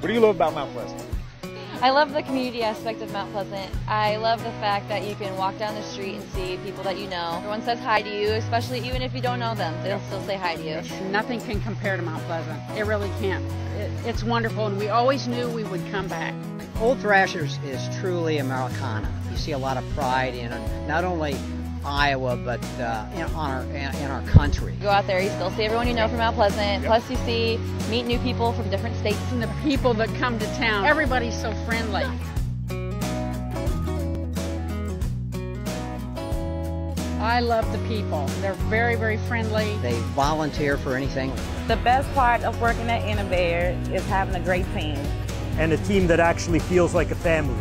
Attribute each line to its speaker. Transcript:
Speaker 1: What do you love about Mount Pleasant?
Speaker 2: I love the community aspect of Mount Pleasant. I love the fact that you can walk down the street and see people that you know. Everyone says hi to you, especially even if you don't know them. They'll still say hi to you.
Speaker 3: Nothing can compare to Mount Pleasant. It really can't. It, it's wonderful, and we always knew we would come back.
Speaker 4: Old Threshers is truly Americana. You see a lot of pride in it, not only Iowa, but uh, in, on our, in, in our country.
Speaker 2: Go out there, you still see everyone you know from Mount Pleasant. Plus, you see, meet new people from different states.
Speaker 3: And the people that come to town, everybody's so friendly. I love the people. They're very, very friendly.
Speaker 4: They volunteer for anything.
Speaker 5: The best part of working at Innovairre is having a great team.
Speaker 6: And a team that actually feels like a family.